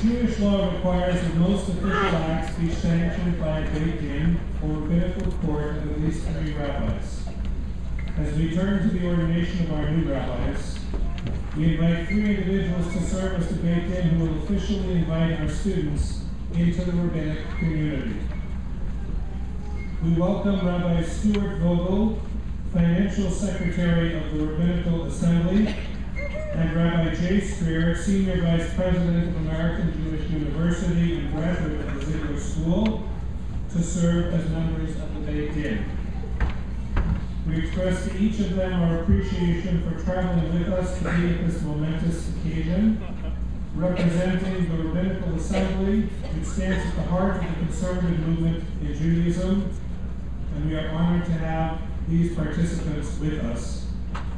Jewish law requires that most official acts be sanctioned by a Beit Din or rabbinical court of at least three rabbis. As we turn to the ordination of our new rabbis, we invite three individuals to serve as the Din who will officially invite our students into the rabbinic community. We welcome Rabbi Stewart Vogel, Financial Secretary of the Rabbinical Assembly, and Rabbi Jay Spear, Senior Vice President of American Jewish University and graduate of the Ziegler School, to serve as members of the Beit Din. We express to each of them our appreciation for traveling with us to be at this momentous occasion, representing the Rabbinical Assembly, which stands at the heart of the conservative movement in Judaism, and we are honored to have these participants with us.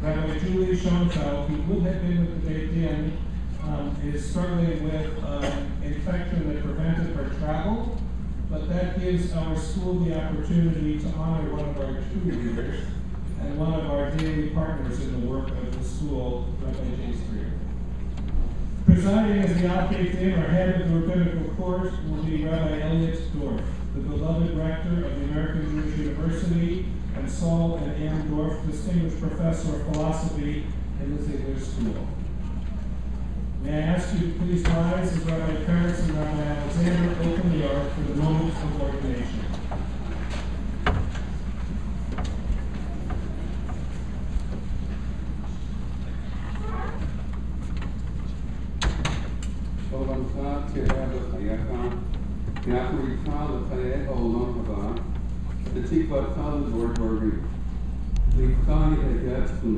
Rabbi Julie Schonfeld, who would have been with the Beit Din, um, is struggling with um, infection that prevented her travel, but that gives our school the opportunity to honor one of our true leaders and one of our daily partners in the work of the school, Rabbi Jay Spear. Presiding as the Beit Din, our head of the rabbinical court, will be Rabbi Elliot Dorff, the beloved rector of the American Jewish University and Sol and Ann Dorff Distinguished Professor of Philosophy in the Ziegler School. May I ask you to please rise as Rabbi Peretz and Rabbi Alexander open the ark for the moment of ordination. יהגה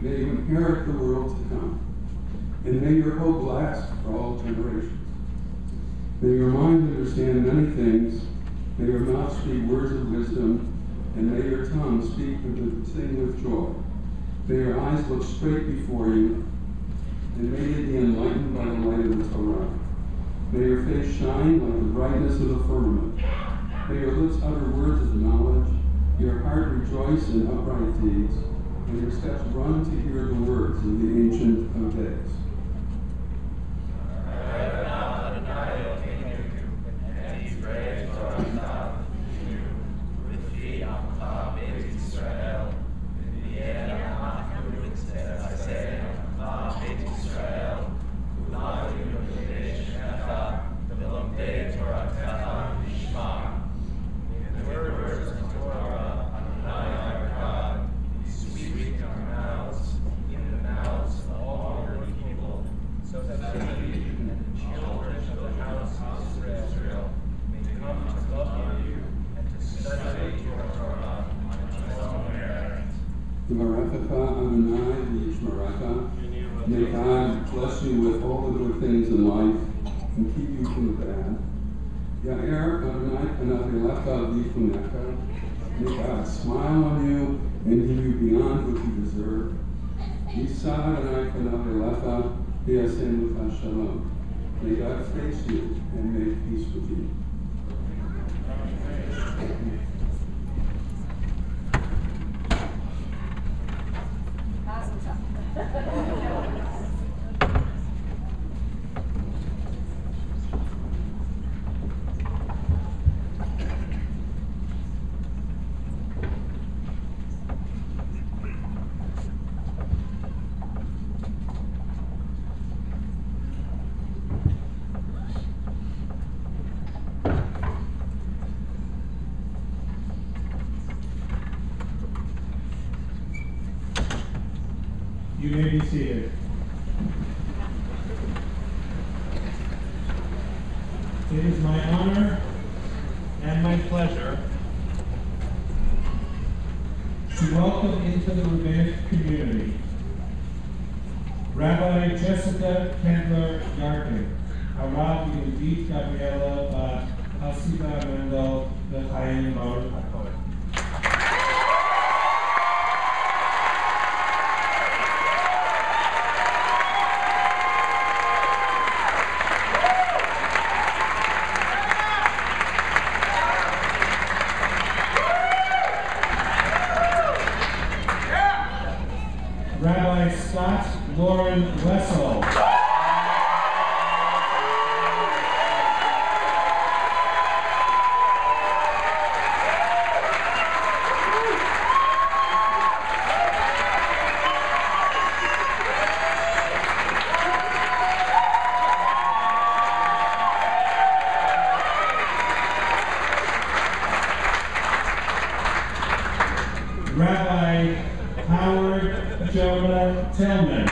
May you inherit the world to come. And may your hope last for all generations. May your mind understand many things. May your mouth speak words of wisdom. And may your tongue speak with the sing with joy. May your eyes look straight before you. And may they be enlightened by the light of the Torah. May your face shine like the brightness of the firmament. May your lips utter words of knowledge, your heart rejoice in upright deeds, and your steps run to hear the words of the Ancient uh, of Days. Adonai v'yishmerecha. May God bless you with all the good things in life and keep you from the bad. Ya'er Adonai. May God smile on you and give you beyond what you deserve. Yisa Adonai panav elecha v'yasem lecha shalom. May God face you and make peace with you. You may be seated. It is my honor and my pleasure to welcome into the rabbinic community Rabbi Jessica Candler Yarkin, Harab Yehudit Gabriela Bat Hasiba Mendel chayim Baruch Rabbi Scott Lauren Wessel. Tillman.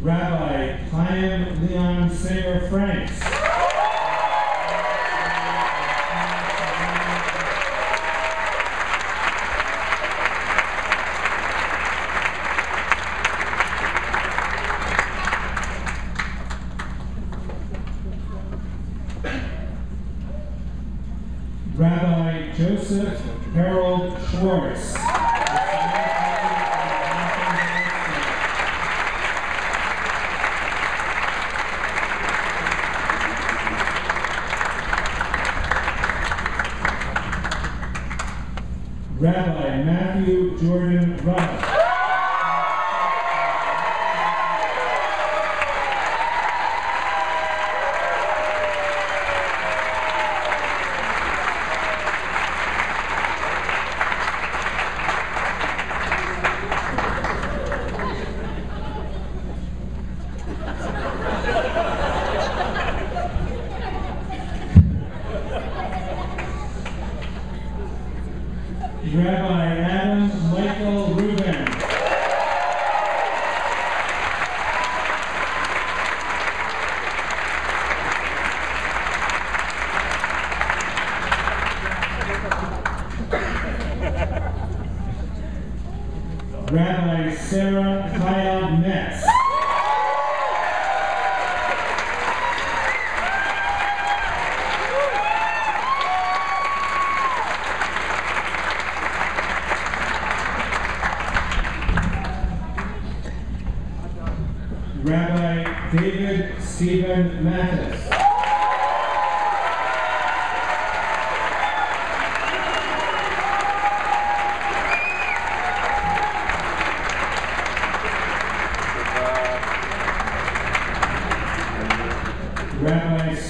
Rabbi Chaim Leon Sayer Franks. Joseph Harold Schwartz. Rabbi Matthew Jordan Rudd. Rabbi Adam Michael Rubin. Rabbi Sarah Kyle Metz. Rabbi David Stephen Mathis.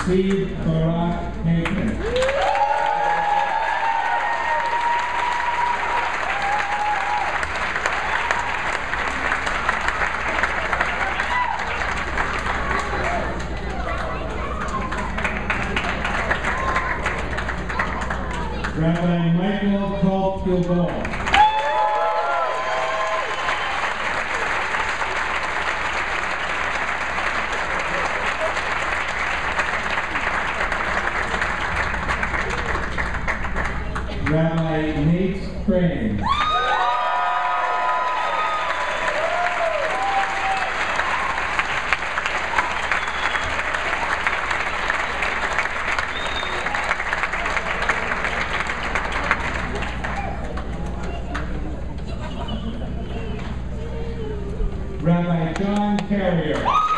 Steve Barak Hagen. Rabbi Michael Colt Rabbi Nate Crane. Rabbi John Carrier.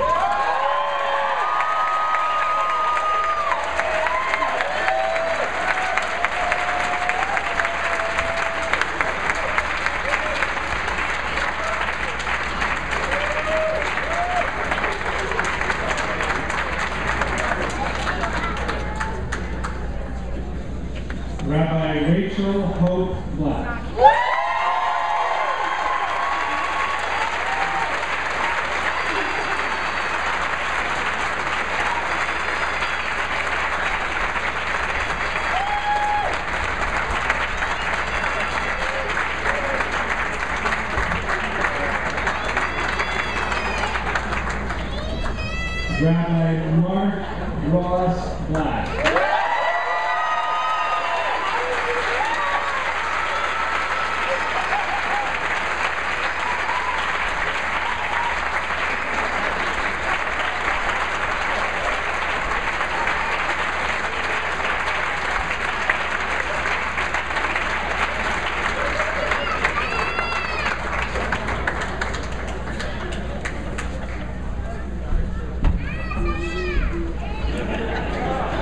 Rabbi Rachel Hope Black. Rabbi Mark Ross Black.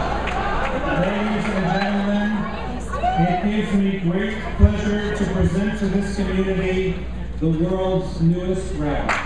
Ladies and gentlemen, it gives me great pleasure to present to this community the world's newest rabbis.